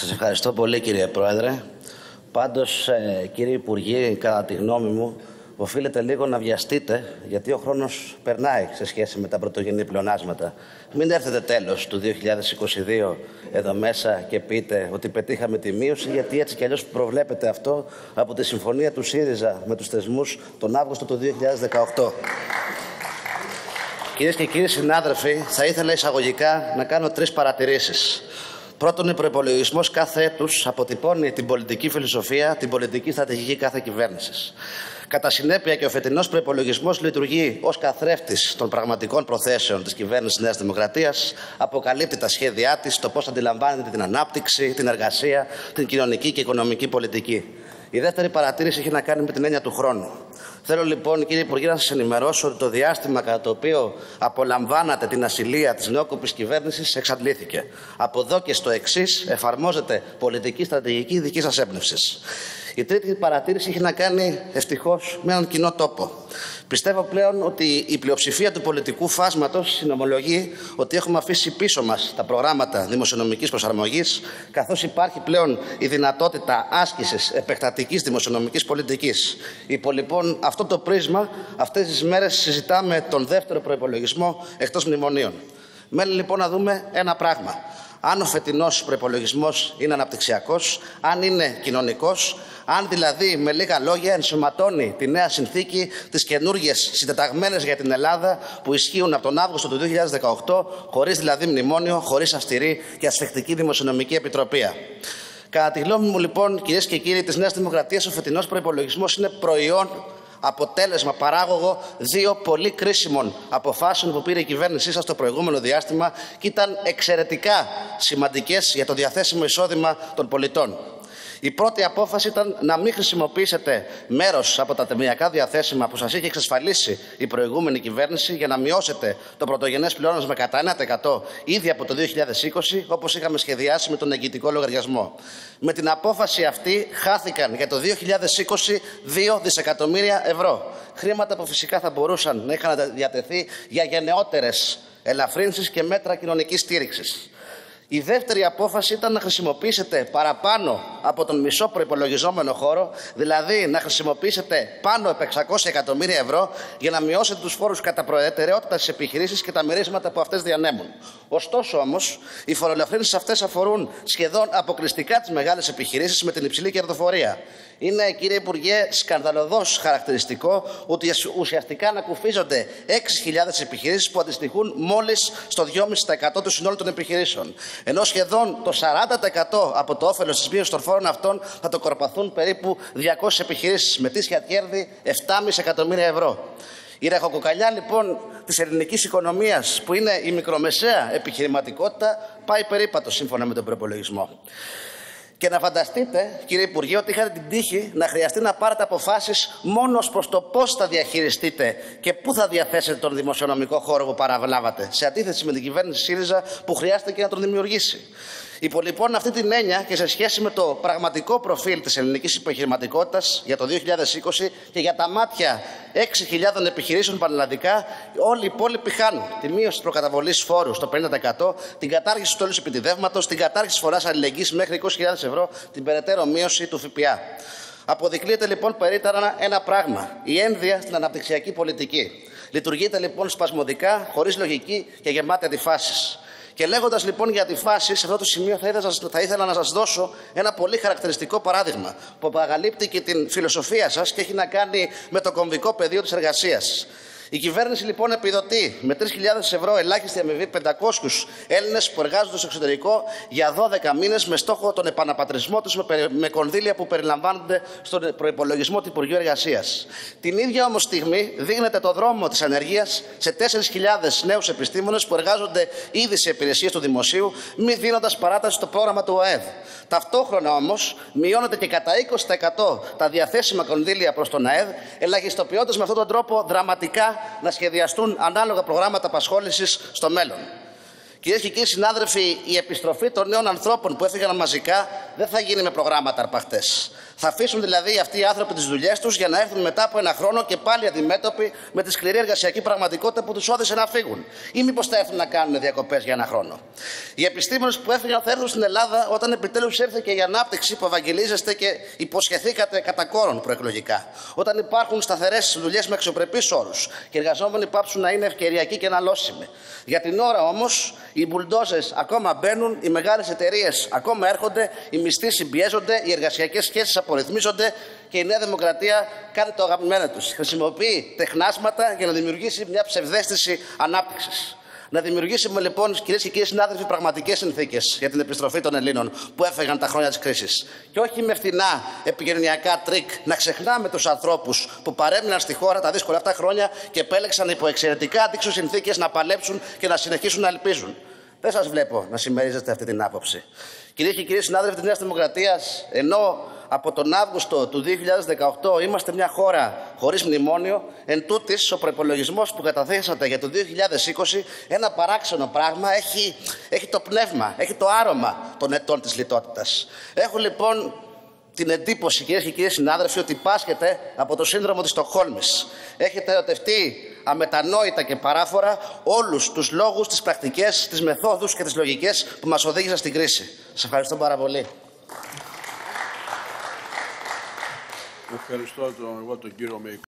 Σας ευχαριστώ πολύ κύριε Πρόεδρε. Πάντως, ε, κύριε Υπουργέ, κατά τη γνώμη μου, οφείλετε λίγο να βιαστείτε, γιατί ο χρόνος περνάει σε σχέση με τα πρωτογενή πλεονάσματα. Μην έρθετε τέλος του 2022 εδώ μέσα και πείτε ότι πετύχαμε τη μείωση, γιατί έτσι κι αλλιώς προβλέπετε αυτό από τη συμφωνία του ΣΥΡΙΖΑ με τους θεσμούς τον Αύγουστο του 2018. Κυρίες και κύριοι συνάδελφοι, θα ήθελα εισαγωγικά να κάνω τρεις παρατηρήσεις. Πρώτον, ο προπολογισμός κάθε έτους αποτυπώνει την πολιτική φιλοσοφία, την πολιτική στρατηγική κάθε κυβέρνησης. Κατά συνέπεια, και ο φετινός προπολογισμός λειτουργεί ως καθρέφτης των πραγματικών προθέσεων της κυβέρνησης Νέας Δημοκρατίας, αποκαλύπτει τα σχέδιά της, το πώς αντιλαμβάνεται την ανάπτυξη, την εργασία, την κοινωνική και οικονομική πολιτική. Η δεύτερη παρατήρηση έχει να κάνει με την έννοια του χρόνου. Θέλω λοιπόν, κύριε Υπουργέ, να σας ενημερώσω ότι το διάστημα κατά το οποίο απολαμβάνατε την ασυλία της νεόκοπης κυβέρνησης εξαντλήθηκε. Από εδώ και στο εξής εφαρμόζεται πολιτική στρατηγική δικής σας έμπνευσης. Η τρίτη παρατήρηση έχει να κάνει ευτυχώς με έναν κοινό τόπο. Πιστεύω πλέον ότι η πλειοψηφία του πολιτικού φάσματος συνομολογεί ότι έχουμε αφήσει πίσω μας τα προγράμματα δημοσιονομικής προσαρμογής, καθώς υπάρχει πλέον η δυνατότητα άσκησης επεκτατικής δημοσιονομικής πολιτικής. Υπό λοιπόν αυτό το πρίσμα, αυτές τις μέρες συζητάμε τον δεύτερο προπολογισμό εκτός μνημονίων. Μένει λοιπόν να δούμε ένα πράγμα αν ο φετινός προπολογισμό είναι αναπτυξιακός, αν είναι κοινωνικός, αν δηλαδή με λίγα λόγια ενσωματώνει τη νέα συνθήκη, τις καινούργιες συντεταγμένες για την Ελλάδα που ισχύουν από τον Αύγουστο του 2018, χωρίς δηλαδή μνημόνιο, χωρίς αυστηρή και ασφεκτική δημοσιονομική επιτροπή. Κατά τη γνώμη μου, λοιπόν, κυρίες και κύριοι της Νέας Δημοκρατίας, ο φετινός προπολογισμό είναι προϊόν αποτέλεσμα παράγωγο δύο πολύ κρίσιμων αποφάσεων που πήρε η κυβέρνησή σας το προηγούμενο διάστημα και ήταν εξαιρετικά σημαντικές για το διαθέσιμο εισόδημα των πολιτών. Η πρώτη απόφαση ήταν να μην χρησιμοποιήσετε μέρος από τα τεμιακά διαθέσιμα που σας είχε εξασφαλίσει η προηγούμενη κυβέρνηση για να μειώσετε το πρωτογενές πλεόνασμα κατά 1% ήδη από το 2020, όπως είχαμε σχεδιάσει με τον εγγυητικό λογαριασμό. Με την απόφαση αυτή χάθηκαν για το 2020 2 δισεκατομμύρια ευρώ. Χρήματα που φυσικά θα μπορούσαν να είχαν διατεθεί για γενναιότερες ελαφρύνσεις και μέτρα κοινωνικής στήριξης. Η δεύτερη απόφαση ήταν να χρησιμοποιήσετε παραπάνω από τον μισό προπολογιζόμενο χώρο, δηλαδή να χρησιμοποιήσετε πάνω από 600 εκατομμύρια ευρώ για να μειώσετε τους φόρους κατά προτεραιότητα στι επιχειρήσει και τα μερίσματα που αυτές διανέμουν. Ωστόσο όμως, οι φορολαφρύνσει αυτές αφορούν σχεδόν αποκλειστικά τις μεγάλες επιχειρήσεις με την υψηλή κερδοφορία. Είναι, κύριε Υπουργέ, σκανδαλωδό χαρακτηριστικό ότι ουσιαστικά ανακουφίζονται 6.000 επιχειρήσεις που αντιστοιχούν μόλις στο 2,5% του συνόλου των επιχειρήσεων. Ενώ σχεδόν το 40% από το όφελος της μείωση των φόρων αυτών θα το κορπαθούν περίπου 200 επιχειρήσεις με τίσια κέρδη 7,5 εκατομμύρια ευρώ. Η ρεχοκοκαλιά λοιπόν της ελληνικής οικονομίας, που είναι η μικρομεσαία επιχειρηματικότητα, πάει περίπατο σύμφωνα με τον προπολογισμό. Και να φανταστείτε, κύριε Υπουργέ, ότι είχατε την τύχη να χρειαστεί να πάρετε αποφάσεις μόνος προς το πώς θα διαχειριστείτε και πού θα διαθέσετε τον δημοσιονομικό χώρο που παραβλάβατε, σε αντίθεση με την κυβέρνηση ΣΥΡΙΖΑ που χρειάστηκε να τον δημιουργήσει. Υπό λοιπόν αυτή την έννοια και σε σχέση με το πραγματικό προφίλ της ελληνικής επιχειρηματικότητας για το 2020 και για τα μάτια 6.000 επιχειρήσεων πανελλαδικά, όλοι οι υπόλοιποι χάνουν τη μείωση της προκαταβολής φόρου στο 50%, την κατάργηση του τέλους επιτιδεύματος, την κατάργηση της φοράς αλληλεγγύης μέχρι 20.000 ευρώ, την περαιτέρω μείωση του ΦΠΑ. Αποδεικνύεται λοιπόν περίτερα ένα πράγμα, η ένδυα στην αναπτυξιακή πολιτική. Λειτουργείται λοιπόν σπασμωδικά, χωρίς λογική και γεμάτη αντιφάσεις. Και λέγοντας λοιπόν για τη φάση, σε αυτό το σημείο θα ήθελα, θα ήθελα να σας δώσω ένα πολύ χαρακτηριστικό παράδειγμα που απαγαλύπτει και την φιλοσοφία σας και έχει να κάνει με το κομβικό πεδίο της εργασίας. Η κυβέρνηση λοιπόν επιδοτεί με 3.000 ευρώ ελάχιστη αμοιβή 500 Έλληνες που εργάζονται στο εξωτερικό για 12 μήνες με στόχο τον επαναπατρισμό τους με, με κονδύλια που περιλαμβάνονται στον προπολογισμό του Υπουργείου Εργασίας. Την ίδια όμως στιγμή δίνεται το δρόμο της ανεργίας σε 4.000 νέους επιστήμονες που εργάζονται ήδη σε υπηρεσίες του δημοσίου, μη δίνοντας παράταση στο πρόγραμμα του ΟΕΔ. Ταυτόχρονα όμως μειώνεται και κατά 20% τα διαθέσιμα κονδύλια προς τον ΑΕΔ, ελαχιστοποιώντας με αυτόν τον τρόπο δραματικά να σχεδιαστούν ανάλογα προγράμματα απασχόλησης στο μέλλον. Κυρίες και κύριοι συνάδελφοι, η επιστροφή των νέων ανθρώπων που έφυγαν μαζικά δεν θα γίνει με προγράμματα αρπαχτές. Θα αφήσουν δηλαδή αυτοί οι άνθρωποι τις δουλειές τους για να έρθουν μετά από ένα χρόνο και πάλι αντιμέτωποι με τη σκληρή εργασιακή πραγματικότητα που τους όδησε να φύγουν. Ή μήπως θα έρθουν να κάνουν διακοπές για ένα χρόνο. Οι επιστήμονες που έφυγαν θα έρθουν στην Ελλάδα όταν επιτέλους έρθει και η ανάπτυξη που ευαγγελίζεστε και υποσχεθήκατε κατά κόρον προεκλογικά. Όταν υπάρχουν σταθερές δουλειές με αξιοπρεπείς όρους και οι εργαζόμενοι πάψουν να είναι ευκαιριακοί και αναλώσιμοι. Για την ώρα όμως οι μπουλντόζες ακόμα μπαίνουν, οι μεγάλες εταιρείες ακόμα έρχονται, οι μισθοί συμπιέζονται, οι εργασιακές σχέσεις απορριθμίζονται και η Νέα Δημοκρατία κάνει το αγαπημένο του. Χρησιμοποιεί τεχνάσματα για να δημιουργήσει μια ψευδέστηση ανάπτυξης. Να δημιουργήσουμε λοιπόν, κυρίες και κύριοι συνάδελφοι, πραγματικές συνθήκες για την επιστροφή των Ελλήνων που έφυγαν τα χρόνια της κρίσης. Και όχι με φθηνά επικοινωνιακά τρικ να ξεχνάμε τους ανθρώπους που παρέμειναν στη χώρα τα δύσκολα αυτά χρόνια και επέλεξαν υπό εξαιρετικά αντίξοες συνθήκες να παλέψουν και να συνεχίσουν να ελπίζουν. Δεν σας βλέπω να συμμερίζεστε αυτή την άποψη. Κυρίες και κύριοι συνάδελφοι της Νέας Δημοκρατίας, ενώ από τον Αύγουστο του 2018 είμαστε μια χώρα χωρίς μνημόνιο, εν τούτοις, ο προϋπολογισμός που καταθέσατε για το 2020, ένα παράξενο πράγμα, έχει, έχει το πνεύμα, έχει το άρωμα των ετών της λιτότητας. Έχω λοιπόν την εντύπωση, κυρίες και κύριοι συνάδελφοι, ότι πάσχετε από το σύνδρομο της Στοκχόλμης. Έχετε ερωτευτεί αμετανόητα και παράφορα όλους τους λόγους, τις πρακτικές, τις μεθόδους και τις λογικές που μας οδήγησαν στην κρίση. Σας ευχαριστώ πάρα πολύ. Ευχαριστώ τον, εγώ τον κύριο Μεϊκό.